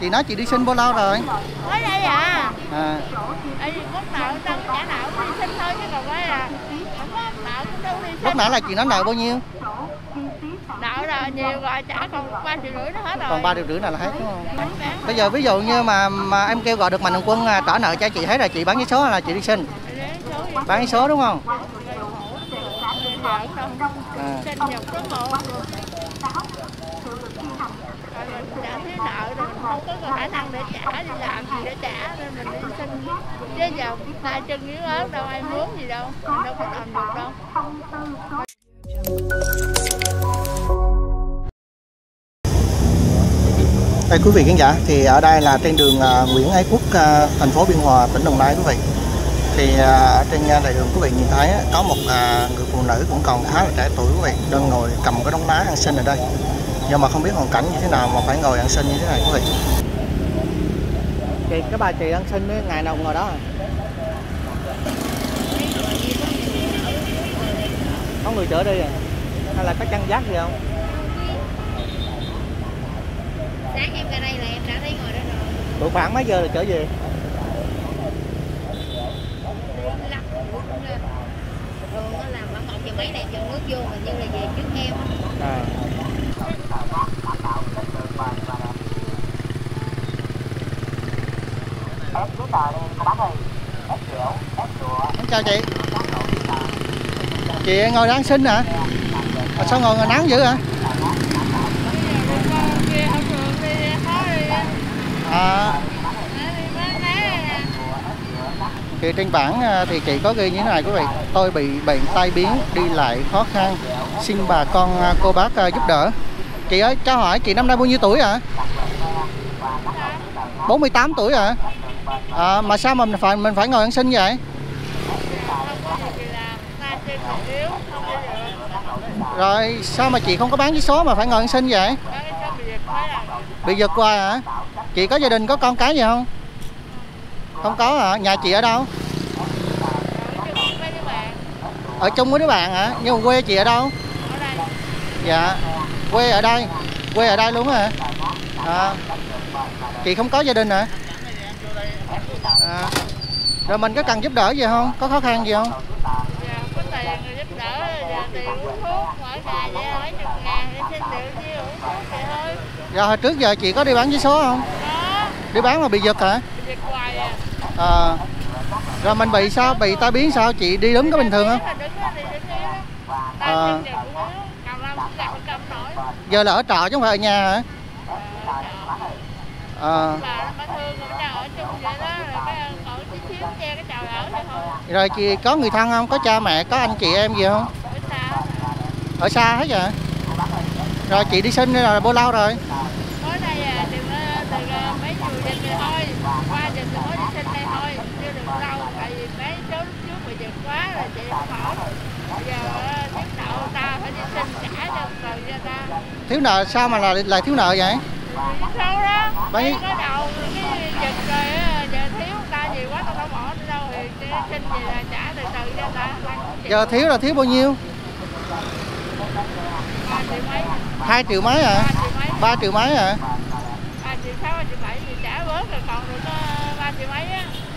chị nói chị đi xin bao lâu rồi? Mới đây à? À. Nợ đâu có trả nợ đi xin thôi chứ còn phải là lúc nãy là chị nói nợ bao nhiêu? Nợ rồi nhiều rồi trả còn ba triệu rưỡi nó hết rồi. Còn ba triệu rưỡi là hết đúng không? Bây giờ ví dụ như mà mà em kêu gọi được mạnh thường quân à, trả nợ cho chị hết rồi chị bán giấy số là chị đi gì bán giấy số đúng không? À. xin nhục số một rồi mình trả thiếu nợ rồi mình không có khả năng để trả đi làm gì để trả nên mình đi xin. Chứ giờ tay chân yếu ớt đâu ai muốn gì đâu mình đâu có làm được đâu. Đây quý vị khán giả thì ở đây là trên đường à, Nguyễn Ái Quốc à, thành phố Biên Hòa tỉnh Đồng Nai quý vị. Thì à, trên à, đại đường quý vị nhìn thấy có một à, người phụ nữ cũng còn khá là trẻ tuổi quý vị đang ngồi cầm cái đống đá ăn xin ở đây nhưng mà không biết hoàn cảnh như thế nào mà phải ngồi ăn xin như thế này quý vị. Chị cái bà chị ăn xin mấy ngày nào cũng ngồi đó à? có người chở đi à? Hay là có chăn dắt gì không? Sáng em ra đây là em đã thấy ngồi đó rồi. Độ khoảng mấy giờ là trở về? Thường nó làm khoảng một giờ mấy này chừng nước vô hình như là về trước em á. À. Em chào chị. Chị ngồi đáng xinh hả? À, sao ngồi ngồi nắng dữ hả? kia À, thì trên bảng à, thì chị có ghi như thế này quý vị. Tôi bị bệnh tai biến, đi lại khó khăn. Xin bà con à, cô bác à, giúp đỡ. Chị ơi, cho hỏi chị năm nay bao nhiêu tuổi hả? 48 tuổi hả? À, mà sao mà mình phải mình phải ngồi ăn xin vậy? Rồi sao mà chị không có bán vé số mà phải ngồi ăn xin vậy? bị giật qua hả? Chị có gia đình có con cái gì không? Không có hả? Nhà chị ở đâu? Ở chung với đứa bạn hả? Nhưng mà quê chị ở đâu? Dạ. Quê ở đây. Quê ở đây luôn hả? À. Chị không có gia đình hả? À. Rồi mình có cần giúp đỡ gì không? Có khó khăn gì không? tiền rồi hồi trước giờ chị có đi bán vé số không? đó Đi bán mà bị giật hả? à À. Rồi mình bị sao? Bị tai biến sao? Chị đi đứng có bình thường không? À. chân đều cũng yếu cầm lâm cũng gạt cầm nổi Giờ là ở trọ chứ không phải ở nhà hả? À. rồi Rồi chị có người thân không? Có cha mẹ, có anh chị em gì không? ở xa hết vậy? Rồi chị đi sinh là bao lâu rồi? mới đây à đừng ờ, từ ờ, mấy chùa dịch này thôi qua dịch thì mới đi sinh đây thôi chưa được lâu tại vì mấy số lúc trước bị giật quá rồi chị không ổn bây giờ ờ, thiếu nợ người ta phải đi sinh trả cho từ cho ta Thiếu nợ sao mà là lại thiếu nợ vậy? Sao đó nhiêu- cái đầu cái giật rồi giờ thiếu ta nhiều quá tao không bỏ đi đâu thì xin gì là trả từ từ cho ta Giờ thiếu là thiếu bao nhiêu? ba triệu mấy 2 triệu mấy hả? ba 3 triệu mấy hả? ba triệu sáu triệu bảy thì trả bớt rồi còn được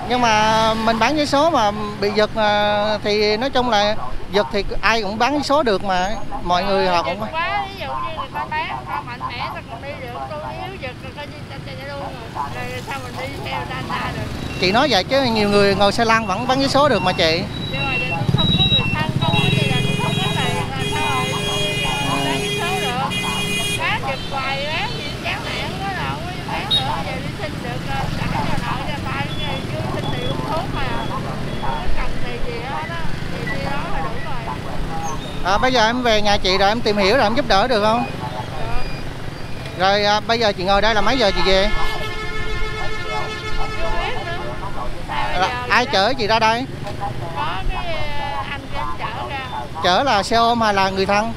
Nhưng mà mình bán giấy số mà bị giật à, thì nói chung là giật thì ai cũng bán giấy số được mà mọi người họ cũng quá ví dụ như người ta bán ta mạnh mẽ ta còn đi được tôi yếu giật rồi coi như ta chạy luôn rồi. Rồi sao mình đi theo ta ta được? Chị nói vậy chứ nhiều người ngồi xe lăn vẫn bán giấy số được mà chị mà giờ tôi không có người thân không có gì là tôi không có tiền là sao rồi tôi bán cái số được bán giật hoài bán gì chán nản quá là không có bán nữa giờ đi xin được ờ, trả cho nợ cho ta chứ xin tiền uống thuốc mà không có cần tiền gì hết á thì đi đó là đủ rồi à, bây giờ em về nhà chị rồi em tìm hiểu rồi em giúp đỡ được không? Rồi à, bây giờ chị ngồi đây là mấy giờ chị về? Là, ai chở chị ra đây? Có cái anh chở ra chở là xe ôm hay là người thân?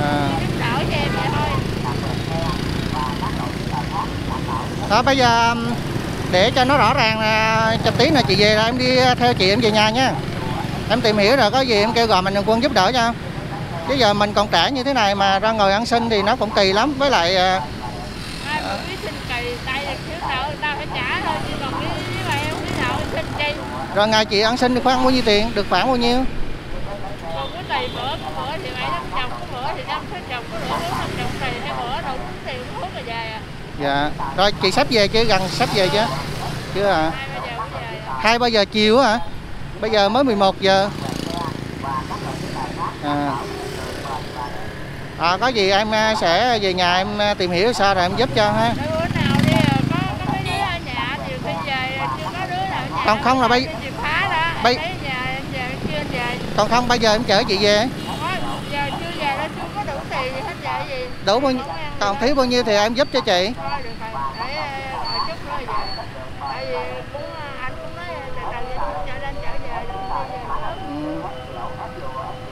Là đó bây giờ um, để cho nó rõ ràng là chập tí là chị về là em đi theo chị em về nhà nha. Em tìm hiểu rồi có gì em kêu gọi thường quân giúp đỡ cho. Chứ giờ mình còn trẻ như thế này mà ra ngồi ăn xin thì nó cũng kỳ lắm. Với lại à, chi? Rồi ngày chị ăn xin được khoảng bao nhiêu tiền? Được khoảng bao nhiêu? Còn tùy bữa có bữa thì bảy năm chồng có bữa thì năm sáu chồng có bữa bốn năm chồng tùy theo bữa đâu cũng tiền thuốc là về à dạ. Rồi chị sắp về chứ gần sắp về chứ. Chưa à? Hai ba giờ chiều á hả? Bây giờ mới 11 giờ. À. à có gì em à, sẽ về nhà em à, tìm hiểu sao rồi em giúp cho ha. À, nhà Không, là bây- bây- còn không bây giờ em chở chị về. Đủ bao nhiêu còn thiếu bao nhiêu thì em giúp cho chị. Ờ, ờ, sớm.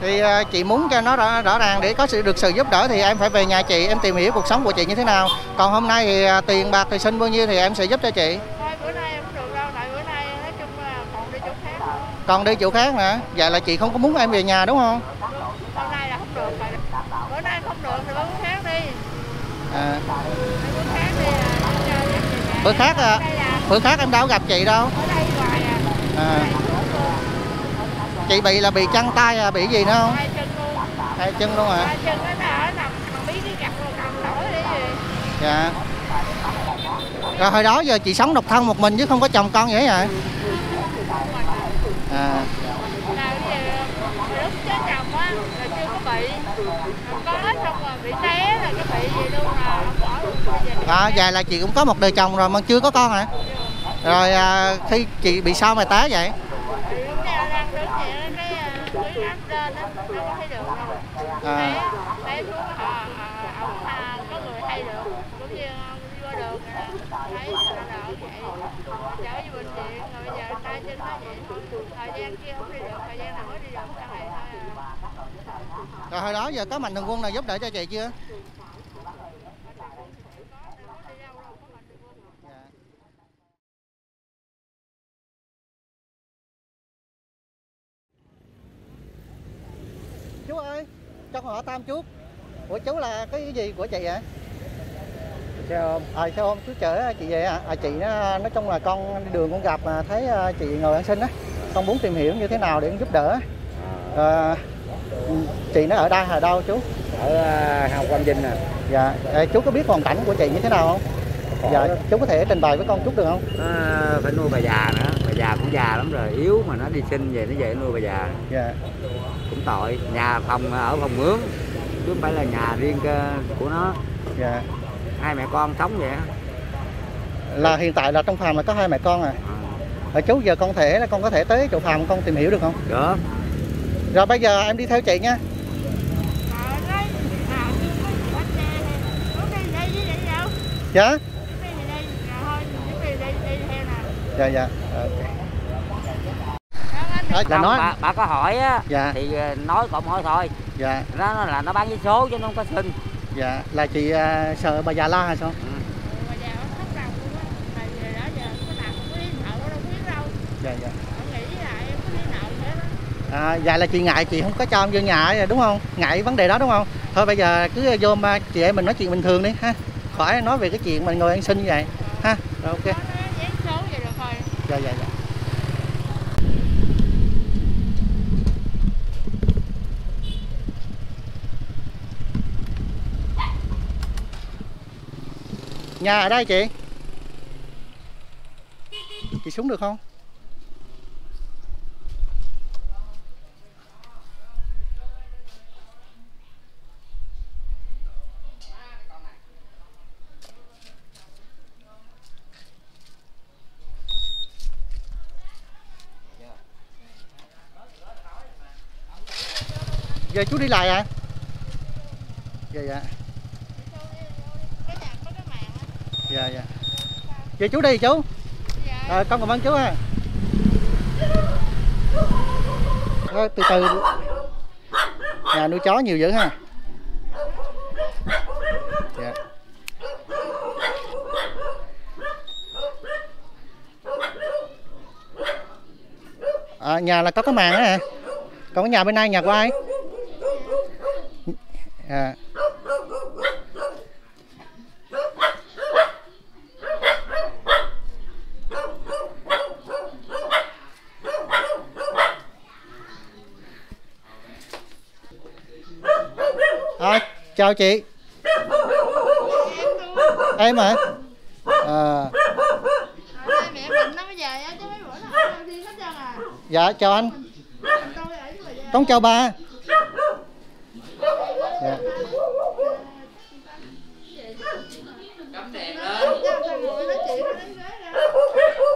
thì à, chị muốn cho nó rõ, rõ ràng để có sự được sự giúp đỡ thì em phải về nhà chị em tìm hiểu cuộc sống của chị như thế nào. Còn hôm nay thì tiền bạc thì xin bao nhiêu thì em sẽ giúp cho chị. Còn đi chỗ khác nữa. còn đi chỗ khác nữa. Vậy là chị không có muốn em về nhà đúng không hôm nay là không được rồi bữa nay không được thì bữa khác đi à, bữa khác à, bữa khác à, à, em đâu gặp chị đâu. À. À, chị bị là bị chăn tay à bị gì nữa không? Hai chân luôn. Chân hả? Chân gì. Dạ. Rồi hồi đó giờ chị sống độc thân một mình chứ không có chồng con vậy hả? À là cái gì lúc chết chồng á là chưa có bị Rồi có xong rồi bị té là cái bị gì luôn là không bỏ luôn à, vậy là chị cũng có một đời chồng rồi mà chưa có con hả? Rồi à, khi chị bị sao mà té vậy? Thì lúc này đang đứng vậy cái ờ, huyết áp lên á đâu có chưa được đâu À. té té xuống họ ông có người thay được cũng như ông đi qua đường nè, thấy người ta đỡ vậy chở vô bệnh viện rồi bây giờ tay chân nó vậy thôi thời gian kia không đi được thời gian nào mới đi được cái này thôi à. rồi hồi đó giờ có mạnh thường quân nào giúp đỡ cho chị chưa Dạ chú ơi cho con hỏi tam chút ủa chú là cái gì của chị vậy? Xe ôm. À sao không chú chở chị về à, à chị nó nói chung là con đi đường con gặp mà thấy à, chị ngồi ăn xin á. Con muốn tìm hiểu như thế nào để giúp đỡ. À, chị nó ở đây ở đâu chú? Ở à, Hào Quang Vinh nè dạ. Ê, chú có biết hoàn cảnh của chị như thế nào không? Khổ dạ lắm. chú có thể trình bày với con chút được không? Nó phải nuôi bà già nữa. Bà già cũng già lắm rồi yếu mà nó đi sinh về nó về nuôi bà già. Dạ cũng tội nhà phòng ở phòng mướn chứ không phải là nhà riêng của nó dạ hai mẹ con sống vậy là hiện tại là trong phòng là có hai mẹ con à Ờ, ở chú giờ con thể là con có thể tới chỗ phòng con tìm hiểu được không được rồi bây giờ em đi theo chị nha Ờ, à, dạ Muốn đi thì đây, rồi thôi, muốn đi đây đi theo nè. dạ dạ ok. Đó, là Không, nói. bà, bà có hỏi á Dạ. thì ờ, nói còn hỏi thôi. Dạ. Nó nó là nó bán vé số chứ nó không có xin. Dạ. Là chị à, sợ bà già la hay sao? Ừ. Dạ dạ. À, dạ là chị ngại chị không có cho em vô nhà đúng không? Ngại vấn đề đó đúng không? Thôi bây giờ cứ vô mà chị em mình nói chuyện bình thường đi ha. Khỏi nói về cái chuyện mình ngồi ăn xin như vậy ha. Rồi ok Nó nói giấy số vậy được rồi. dạ dạ dạ nhà ở đây chị. Chị xuống được không? Giờ chú đi lại à? Dạ dạ Cái nhà có cái màn á. dạ dạ giờ chú đi chú. Dạ. à, con cảm ơn chú ha. Thôi, từ từ. Nhà nuôi chó nhiều dữ ha. Dạ. à, nhà là có cái màn á hả? Còn cái nhà bên này nhà của ai? À à, chào chị. Em hả? À, à dạ chào anh. Con chào ba dạ. cắm đèn sao ngồi nói chuyện nó lấy ghế ra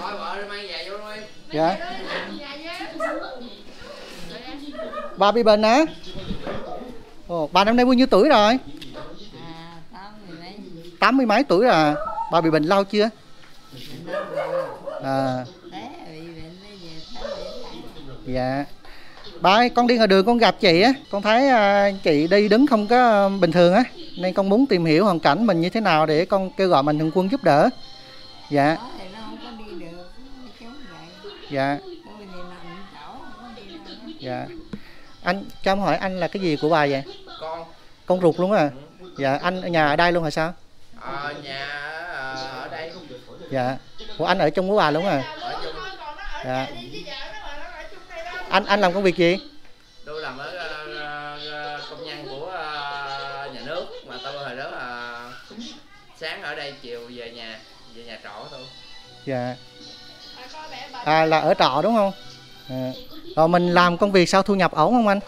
thôi vợ đi mang về vô thôi dạ nhà ghế ba bị bệnh á? Ồ, ba năm nay bao nhiêu tuổi rồi? À, tám mươi mấy tám mươi mấy tuổi à? Ba bị bệnh lâu chưa? À. Dạ. Ba ơi, con đi ngoài đường con gặp chị á. Con thấy à, chị đi đứng không có bình thường á. Nên con muốn tìm hiểu hoàn cảnh mình như thế nào để con kêu gọi mạnh thường quân giúp đỡ. Dạ. Dạ. Dạ anh cho em hỏi anh là cái gì của bà vậy? Con. Con ruột luôn à dạ anh ở nhà ở đây luôn hả sao? Ờ, nhà ở đây dạ. Ủa anh ở chung với bà luôn à Dạ. anh anh làm công việc gì? Tôi làm ở ờ, công nhân của ờ, nhà nước mà tôi hồi đó là sáng ở đây chiều về nhà về nhà trọ tôi dạ. À, à là ở trọ đúng không? À. rồi mình làm công việc sao thu nhập ổn không anh?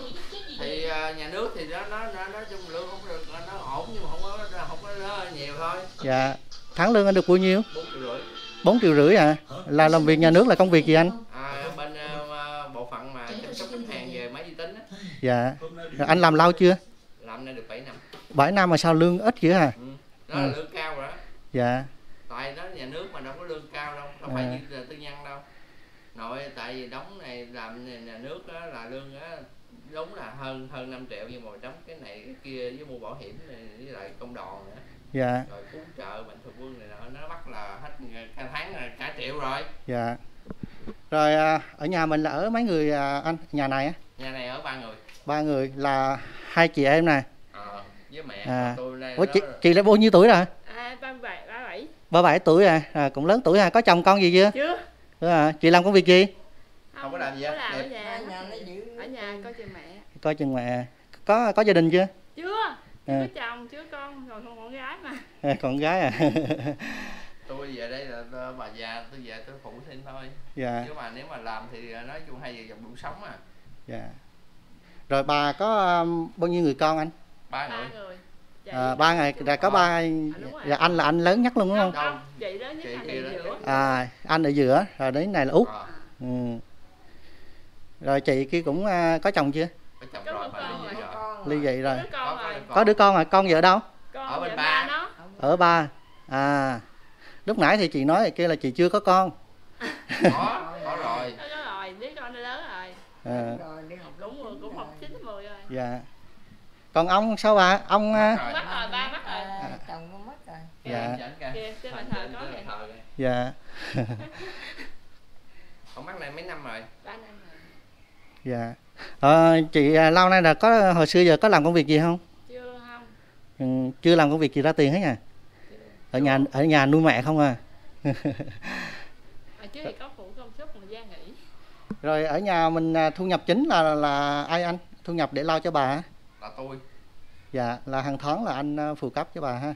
Thì ờ, nhà nước thì nó nó nó nói chung lương không được nó ổn nhưng mà không có không có nhiều thôi. Dạ. Tháng lương anh được bao nhiêu? Bốn triệu rưỡi. 4 triệu rưỡi à là làm việc nhà nước là công việc gì anh? À, bên ờ, bộ phận mà chăm sóc khách hàng về máy vi tính á. Dạ. Rồi anh làm lâu chưa? Làm nay được 7 năm. 7 năm mà sao lương ít dữ hả? Ừ. đó là lương cao rồi đó. Dạ. Tại đó nhà nước mà đâu có lương cao đâu đâu phải À. như là tư nhân đâu. Nội tại vì đóng này làm này, nhà nước á, là lương á đúng là hơn hơn 5 triệu nhưng mà đóng cái này cái kia với mua bảo hiểm này với lại công đoàn nữa. Dạ. Rồi cứu trợ mạnh thường quân này nọ nó bắt là hết cả tháng là cả triệu rồi. Dạ. Rồi à, ở nhà mình là ở mấy người à, anh? Nhà này á? Nhà này ở ba người. Ba người là hai chị em nè. Ờ, với mẹ À. tôi đây Ủa, đó. chị chị là bao nhiêu tuổi rồi? À ba bảy tuổi à, à cũng lớn tuổi à? Có chồng con gì chưa? Chưa. À. chị làm công việc gì Không có làm gì có hết. làm ở Đẹp. nhà Ở nhà nó giữ ở nhà coi chừng mẹ. Coi chừng mẹ. Có có gia đình chưa? Chưa. Chưa À. có chồng chưa con. Rồi con con gái mà. À, con gái à? Tôi về đây là bà già tôi về tôi phụ thêm thôi. Dạ. Chứ mà nếu mà làm thì nói chung hai vợ chồng đủ sống à. Dạ. Rồi bà có um, bao nhiêu người con anh? Ba ba người. người. Chị à, ba ngày là có ba rồi. dạ, anh là anh lớn nhất luôn đúng không không? không. Chị đó nhất Chị anh ở giữa. À anh ở giữa. Rồi đến này là út. Ờ, ừ. Rồi chị kia cũng à, có chồng chưa? Có chồng rồi mà ly dị rồi. rồi. Ly dị rồi. đứa con Có- rồi. đứa con. rồi. Con vợ đâu? Con Ở bên ba. nó ở ba. À. Lúc nãy thì chị nói kia là chị chưa có con. Có có rồi. Có rồi đứa con nó lớn rồi. À, rồi đi học cũng mười cũng học chín mười rồi. Dạ. Còn ông sao bà? Ông à, rồi. Mất rồi ba mất rồi. À, chồng con mất rồi. Dạ. Trên bàn thờ có thờ kìa. dạ. Mắt này mấy rồi năm rồi dạ. Ờ, chị à, lâu nay là có hồi xưa giờ có làm công việc gì không? Chưa không. Ừ, chưa làm công việc gì ra tiền hết nha ở nhà ở nhà nuôi mẹ không à? Trước thì có phụ công sức mà gian nghỉ rồi ở nhà mình à, thu nhập chính là là ai anh? Thu nhập để lo cho bà hả? Là tôi. Dạ là hàng tháng là anh à, phụ cấp cho bà ha.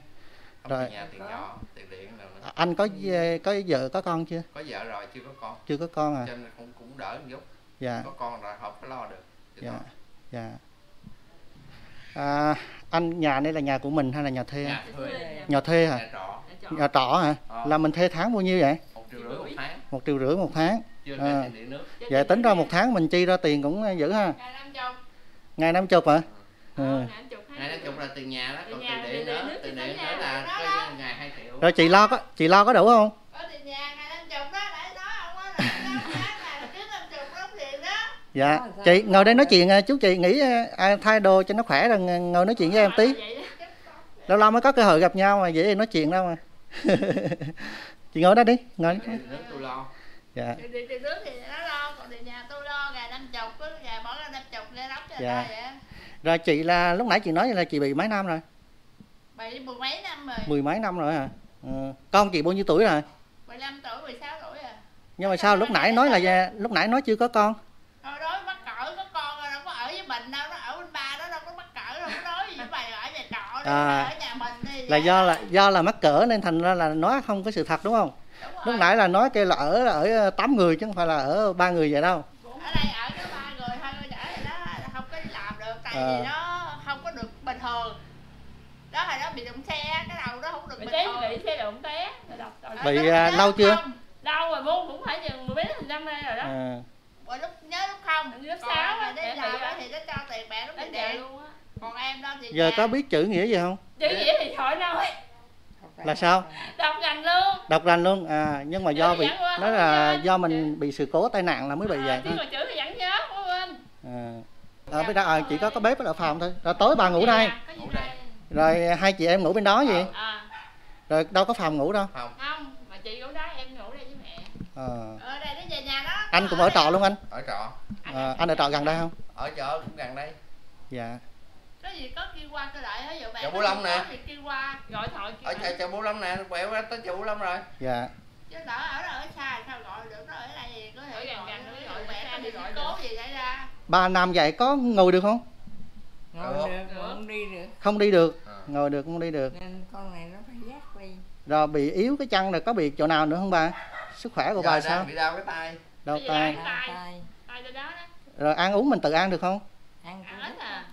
Không Rồi. nhà tiền nhỏ tiền điện À, anh có v- có vợ có con chưa? Có vợ rồi chưa có con. Chưa có con à? Cho nên cũng cũng đỡ một chút dạ. Có con rồi không phải lo được. Chứ dạ thôi. dạ. À, anh nhà đây là nhà của mình hay là nhà thuê? Nhà thuê. Nhà. thuê. Hả? Nhà trọ. Nhà trọ. hả? Ờ. là mình thuê tháng bao nhiêu vậy? Một triệu rưỡi một tháng. Một triệu rưỡi một tháng. Chưa À. vậy chị tính ra một tháng mình chi ra tiền cũng dữ ha. Ngày năm chục. Hả? Ờ, ừ. ngày năm chục là tiền nhà đó còn nhà, tiền điện nữa. nước, tiền điện nữa là có ngày hai triệu. Rồi chị lo có chị lo có đủ không có tiền nhà ngày năm chục đó để nói ông á là đó tháng này là trước năm chục đóng tiền đó dạ Có sao chị không? ngồi đây nói chuyện à, chú chị nghĩ à, thay đồ cho nó khỏe rồi ng- ngồi nói chuyện với em tí Vậy đó. lâu lâu mới có cơ hội gặp nhau mà dễ nói chuyện đâu mà chị ngồi đó đi ngồi đi. dạ Dạ. rồi chị là lúc nãy chị nói là chị bị mấy năm rồi Bị mười mấy năm rồi, mười mấy năm rồi hả ừ. con chị bao nhiêu tuổi rồi 15 tuổi, 16 tuổi à. nhưng mà sao lúc nãy nói là lúc nãy nói chưa có con Thôi đó mắc cỡ có con rồi, đâu có ở với mình đâu, nó ở bên ba đó đâu có mắc cỡ đâu, có nói gì với mày ở nhà trọ đâu, À. ở nhà mình đi. là do là do là mắc cỡ nên thành ra là nói không có sự thật đúng không? Đúng lúc nãy là nói kêu là ở ở tám người chứ không phải là ở ba người vậy đâu. Ở đây ở có ba người thôi ở vậy đó không có đi làm được tại Ờ. vì nó không có được bình thường. Đó là nó bị đụng xe cái đầu nó không được bị bình thường. bị xe đụng té. Rồi đọc rồi Ờ, Bị, à, nhớ lâu lúc chưa? không, đau rồi mua cũng phải chừng mười mấy năm nay rồi đó. À, rồi lúc nhớ lúc không? Lớp còn sáu á, đi á. thì nó cho tiền mẹ đến giờ điện luôn á còn em đó thì giờ có biết chữ nghĩa gì không? Chữ gì thì thoại nói là sao? Đọc ngành luôn. Đọc rành luôn. À nhưng mà do Chữ bị qua, nó không là nhớ. do mình bị sự cố tai nạn là mới bị vậy à, chứ thôi mà chữ thì vẫn nhớ không quên. À. ở bên đó à, chỉ có có bếp ở phòng thôi. Rồi tối bà ngủ đây. có gì Ngủ đây? Rồi hai chị em ngủ bên đó gì? À rồi đâu có phòng ngủ đâu. Không không mà chị ngủ đó em ngủ đây với mẹ. Ờ. ở đây nó về nhà đó. Anh cũng ở trọ luôn anh. Ở trọ. À, anh ở trọ gần đây không? Ở chợ cũng gần đây. Dạ có gì có kêu qua kêu lại ví dụ mẹ Chợ Bửu Long nè. kêu qua. Gọi thoại ở chợ chợ Bửu Long nè quẹo tới chợ Bửu Long rồi. Dạ. Chứ đỡ ở đó ở xa sao gọi được nó ở đây thì có Ở thể gần gần gọi mẹ có bị cố gì xảy ra? Ba năm vậy có ngồi được không? Ngồi Được. được không đi được. Không đi được. À. ngồi được không đi được. Nên con này nó phải dắt đi rồi bị yếu cái chân rồi có bị chỗ nào nữa không bà sức khỏe của Giờ bà đang sao? bị đau cái tay. Đau tay. Tay. tay. Tay đó đó. Rồi ăn uống mình tự ăn được không? Ăn ăn ít à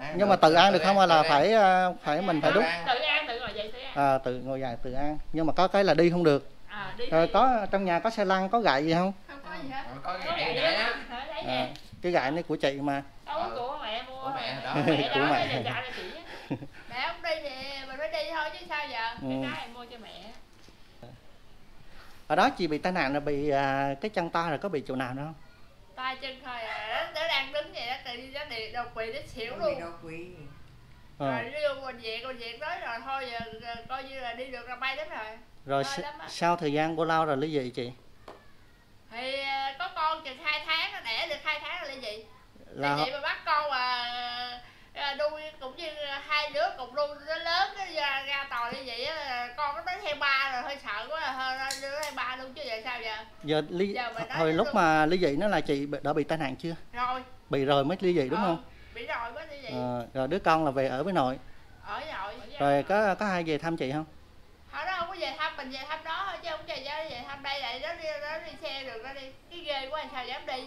Ăn nhưng mà tự ăn được không? hay là phải ờ, phải mình phải ăn. tự ăn tự ngồi dậy tự ăn à, tự ngồi dài tự ăn nhưng mà có cái là đi không được. À đi rồi đi. có trong nhà có xe lăn có gậy gì không? Không có gì hết. Ờ, có gậy à, cái gậy này của chị mà. Đâu của mẹ mua Của mẹ đó. mẹ Của mẹ. mẹ không đi thì mình phải đi thôi chứ sao giờ? Ừ. cái đó em mua cho mẹ. Ở đó chị bị tai nạn là bị à, cái chân tay rồi có bị chỗ nào nữa không tay chân thôi à. Nó, đang đứng vậy đó tự nhiên nó đi đột quỵ nó xỉu bị luôn. đột quỵ. Ờ. rồi đi vô bệnh viện bệnh viện tới rồi thôi giờ coi như là đi được là bay đến rồi. Rồi lắm sau thời gian bao lâu rồi ly dị chị? Thì à, có con chừng hai tháng nó đẻ được hai tháng rồi là gì? Là là vậy mà bắt con mà à, nuôi cũng như hai đứa cùng nuôi nó lớn nó ra, ra tòa như vậy á là con nó tới theo ba rồi hơi sợ quá à, hơi đứa theo ba luôn chứ giờ sao giờ? Giờ ly Giờ hồi lúc mà ly dị nó là chị đã bị tai nạn chưa? Rồi. Bị rồi mới ly dị đúng ờ, không? bị rồi quá như vậy Ờ, rồi đứa con là về ở với nội. Ở rồi rồi có có ai về thăm chị không? Họ nó không có về thăm mình về thăm đó thôi chứ không về về thăm đây lại nó đi nó đi xe được nó đi. Cái ghê quá sao dám đi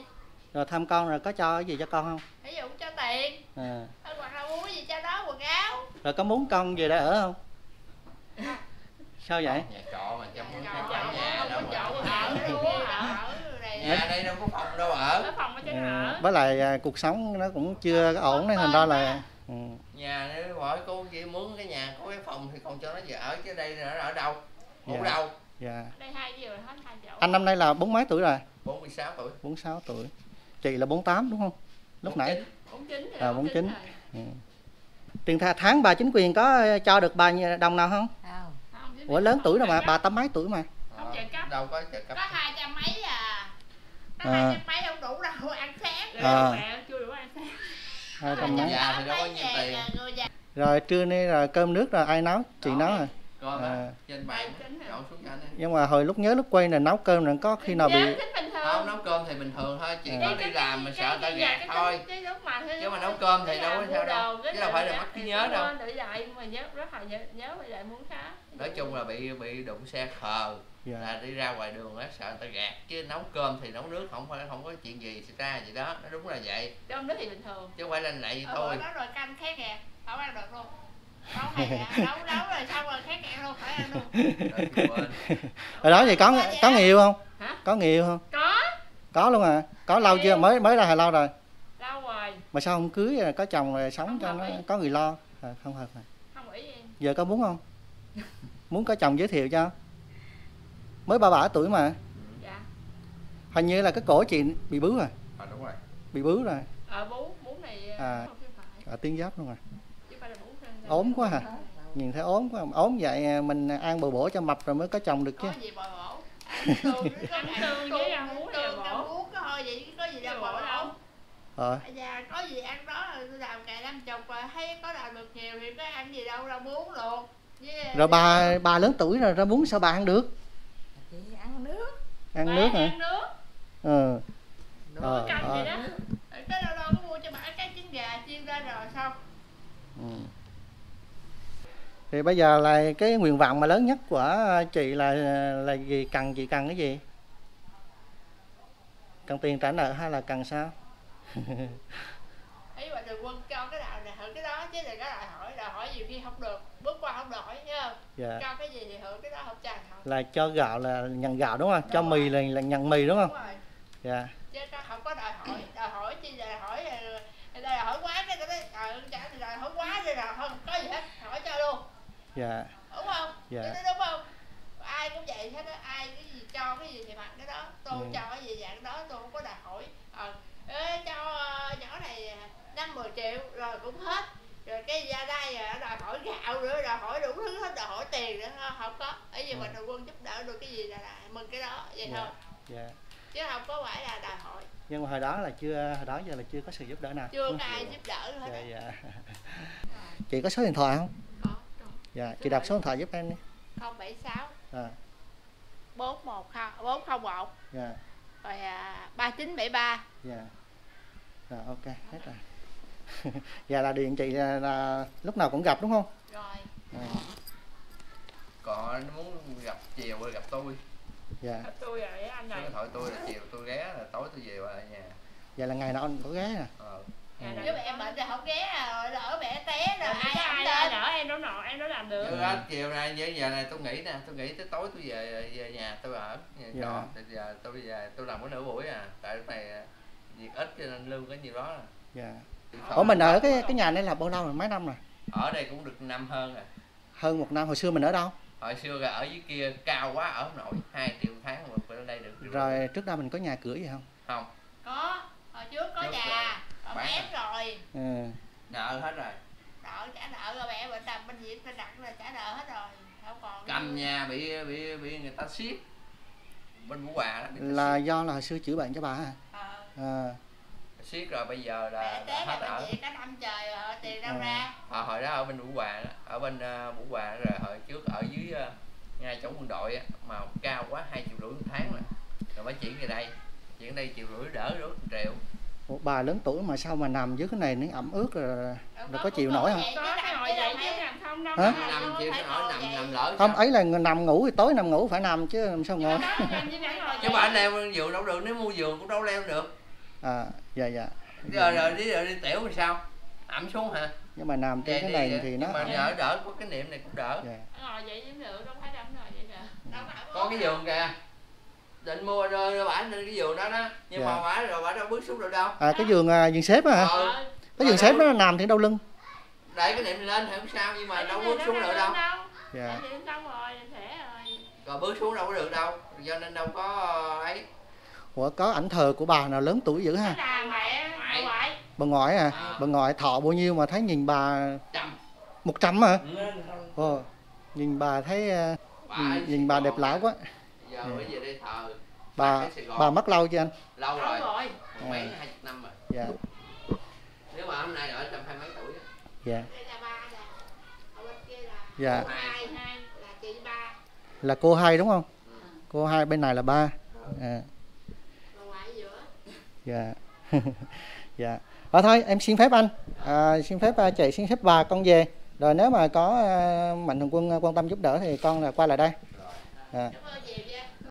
rồi thăm con rồi có cho cái gì cho con không? Ví dụ cũng cho tiền. À. hoặc là mua cái gì cho nó quần áo. Rồi có muốn con về đây ở không? Sao vậy? Nhà trọ mà trong cái ơi, nhà không đâu có chỗ ở. có nhà đây đâu có phòng đâu ở. Ở phòng ở trên à, ở. với lại à, cuộc sống nó cũng chưa có ổn nên thành ra là ừ. nhà nếu hỏi cô chỉ muốn cái nhà có cái phòng thì còn cho nó về ở chứ đây nó ở đâu? Ngủ Dạ. đâu? Dạ. Đây hai giờ hết hai chỗ. Anh năm nay là bốn mấy tuổi rồi? 46 tuổi. 46 tuổi chị là 48 đúng không lúc nãy bốn chín rồi À, đó, bốn chín. rồi. ừ. tiền tha- tháng bà chính quyền có cho được bao nhiêu đồng nào không không ủa lớn tuổi rồi mà bà tám mấy tuổi mà Không Ờ, trợ cấp. đâu có trợ cấp có hai trăm mấy à có À. hai trăm mấy không đủ đâu ăn sáng Rồi À. mẹ chưa đủ ăn sáng hai trăm mấy Dạ, thì đâu có nhiều tiền. à, già rồi trưa nay là cơm nước rồi ai nấu chị Đó. nấu rồi con À. trên bàn xuống nhưng mà hồi lúc nhớ lúc quay là nấu cơm là có khi nào bị Không nấu cơm thì bình thường thôi chị À. có đi làm mà Cái- sợ ta gạt thôi. Chứ mà nấu cơm thì đâu có sao đâu. Chứ đâu phải là mất trí nhớ đâu. quên, tự dạy mà nhớ rất là nhớ nhớ vậy lại muốn khá. Nói chung là bị bị đụng xe khờ. Dạ. là đi ra ngoài đường á sợ người ta gạt. Chứ nấu cơm thì nấu nước không phải không có chuyện gì xảy ra gì đó. Nó đúng là vậy. Trong đó thì bình thường. Chứ không phải là lại ở tôi bữa đó rồi canh khét kìa. Không ăn được luôn nấu hay à, nấu nấu rồi xong rồi khét kẹt luôn phải ăn luôn Rồi tôi quên. ở đó thì có có người yêu không? Hả? Có người yêu không? Có. Có luôn à? Có lâu chưa? Mới mới ra hay lâu rồi. Lâu rồi. Mà sao không cưới rồi có chồng rồi sống Không cho nó ý. có người lo. À, không hợp à. không ý em giờ có muốn không? Muốn có chồng giới thiệu cho. Mới ba bảy tuổi mà. Dạ. Hình như là cái cổ chị bị bướu rồi. À, đúng rồi. Bị bướu rồi. Ở bú bú này À. không phải. Phải à, tiếng giáp luôn rồi chứ phải là bú trên ốm quá hả? Rồi. nhìn thấy ốm quá. Ốm vậy à, mình ăn bồi bổ cho mập rồi mới có chồng được chứ. Có gì bồi bổ? Ăn Ăn là tương bổ. rau muống có thôi vậy có gì đâu bổ đâu. ờ. Giờ có gì ăn đó rồi tôi làm ngày năm chục rồi thấy có làm được nhiều thì có ăn gì đâu rau muống luôn với rồi bà bà lớn tuổi rồi ra muốn sao bà ăn được? Chị ăn nước. Ăn Bán nước hả? ăn nước nước Ờ, canh ờ. vậy đó. Cái đâu đâu có mua cho bà cái trứng gà chiên ra rồi xong. Ừ. thì bây giờ là cái nguyện vọng mà lớn nhất của chị là là gì? Cần chị cần cái gì? Cần tiền trả nợ hay là cần sao? Ấy mà đừng quân cho cái nào này hưởng cái đó chứ đừng có đòi hỏi đòi hỏi nhiều khi không được bước qua không đổi nhá không? Dạ. Cho cái gì thì hưởng cái đó không trả thôi là cho gạo là nhận gạo đúng không? Cho Đúng mì là, là nhận mì đúng đúng không rồi. Dạ. Chứ không có đòi hỏi đòi hỏi chi là hỏi ờ, đòi hỏi quá cái nói trời ơi trả thì đòi hỏi quá rồi không có gì hết. hỏi dạ. Đúng không? Dạ. Nói đúng không? Ai cũng vậy hết á ai cái gì cho cái gì thì mặc cái đó. Tôi Ừ. cho cái gì dạng đó tôi không có đòi hỏi. Ờ ê, cho ờ, nhỏ này năm mười triệu rồi cũng hết. Rồi cái ra đây rồi đòi hỏi gạo nữa đòi hỏi đủ thứ hết đòi hỏi tiền nữa không, có. Ấy gì Ừ. mà đội quân giúp đỡ được cái gì là, là mừng cái đó vậy dạ. thôi. Dạ. Chứ không có phải là đòi hỏi. Nhưng mà hồi đó là chưa hồi đó giờ là chưa có sự giúp đỡ nào. Chưa có ai giúp đỡ hết dạ á. dạ. Chị có số điện thoại không. Dạ chị đọc số điện thoại giúp em đi. Không bảy sáu. À, bốn một bốn không một dạ. Rồi à, ba chín bảy ba. Dạ. Rồi ok hết rồi. Dạ là điện chị là, là lúc nào cũng gặp đúng không? Rồi. À, còn muốn gặp chiều rồi gặp tôi. Dạ. Hết tôi rồi anh số này. điện thoại tôi là chiều tôi ghé là tối tôi về nhà. Vậy là ngày nào anh có ghé nè ờ. Ngày Ừ. nào nếu mẹ bệnh thì không ghé à, rồi lỡ mẹ té rồi Rồi ai ai ai đỡ em đâu nọ em đâu làm được. Chứ á, chiều này với giờ này tôi nghỉ nè tôi nghỉ tới tối tôi về về nhà tôi ở nhà Dạ. trọ. Thì giờ tôi về tôi làm có nửa buổi à tại lúc này à, việc ít cho nên lương có nhiều đó. À. dạ ủa mình ở cái cái nhà này là bao lâu rồi? Mấy năm rồi? Ở đây cũng được năm hơn à. Hơn một năm hồi xưa mình ở đâu? Hồi xưa là ở dưới kia cao quá ở không nổi hai triệu tháng mà phải lên đây được. Rồi trước đây mình có nhà cửa gì không? Không. Có hồi trước có Trước nhà rồi bán bán rồi. Ừ. nợ hết rồi. Nợ trả nợ rồi mẹ bệnh nằm bệnh viện phải đặt là trả nợ hết rồi. Không còn cầm nhà bị bị bị người ta siết. Bên vũ hòa đó là do là hồi xưa chữa bệnh cho bà hả ờ, à, siết. siết rồi bây giờ mẹ là, té là hết ở cả năm trời rồi tiền đâu Ờ. ra? À, hồi đó ở bên vũ hòa đó ở bên uh, vũ hòa rồi hồi trước ở dưới uh, ngay chỗ quân đội á mà cao quá hai triệu rưỡi một tháng rồi. Rồi mới chuyển về đây. Chuyển đây triệu rưỡi đỡ rước một triệu một bà lớn tuổi mà sao mà nằm dưới cái này nó ẩm ướt rồi Đâu rồi có chịu nổi không? đâu đâu Hả? nằm đâu chịu phải cái nổi ngồi nằm vậy. nằm lỡ không ấy là nằm ngủ thì tối nằm ngủ phải nằm chứ làm sao ngồi chứ anh leo giường đâu được nếu mua giường cũng đâu leo được. À dạ dạ. Rồi rồi đi rồi đi tiểu thì sao? Ẩm xuống hả? Nhưng mà nằm trên cái này vậy. thì nó nhưng mà đỡ đỡ có cái niệm này cũng đỡ. Dạ. ngồi vậy cũng được đâu phải đâm ngồi vậy kìa đâu phải có cái giường kìa định mua rồi bả lên cái giường đó đó. Nhưng Dạ. mà bả rồi bả đâu bước xuống được đâu. À cái giường à, giường xếp á hả? Ờ. Ờ, cái giường xếp nó nằm thì đau lưng? Để cái niệm này lên thì không sao nhưng mà đâu bước nó xuống đâu được đâu. dạ. Rồi khỏe rồi. Rồi bước xuống đâu có được đâu cho nên đâu có ấy. Ủa có ảnh thờ của bà nào lớn tuổi dữ ha? Là mẹ Ngoại. bà ngoại. bà ngoại à? À. bà ngoại thọ bao nhiêu mà thấy nhìn bà một trăm hả? Ừ. ồ nhìn bà thấy à, Bà nhìn, nhìn bà đẹp lão quá giờ mới về đây thờ bà bà mất lâu chưa anh? Lâu rồi. Rồi. Một mấy hai chục năm rồi. Dạ. Nếu mà hôm nay ở trăm hai mấy tuổi á. dạ. Đây là ba nè. Ở bên kia là dạ. hai hai là chị ba. Là cô hai đúng không? Cô hai bên này là ba. À, ngoại ở giữa. Dạ. Dạ. À, thôi em xin phép anh. À, xin phép à, chị xin phép bà con về. Rồi nếu mà có à, mạnh thường quân quan tâm giúp đỡ thì con là qua lại đây. À,